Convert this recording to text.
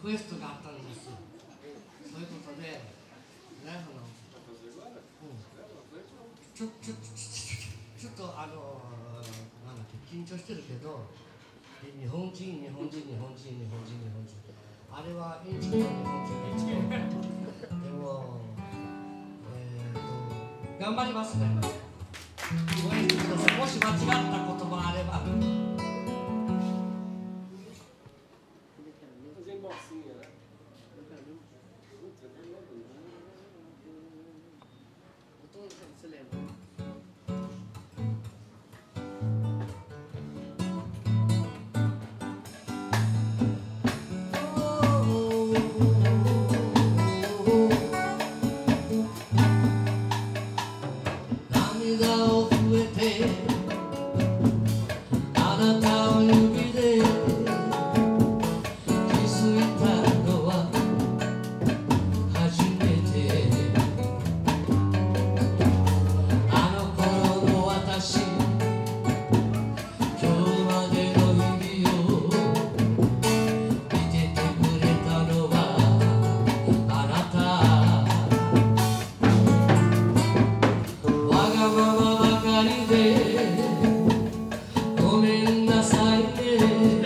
クエストがあったんですそういうことでねあの、うん、ちょちょちょちょっとあのなんだっけ緊張してるけど日本人日本人日本人日本人日本人。あれはインチキの日本人でもえー、と頑張りますね。yeah.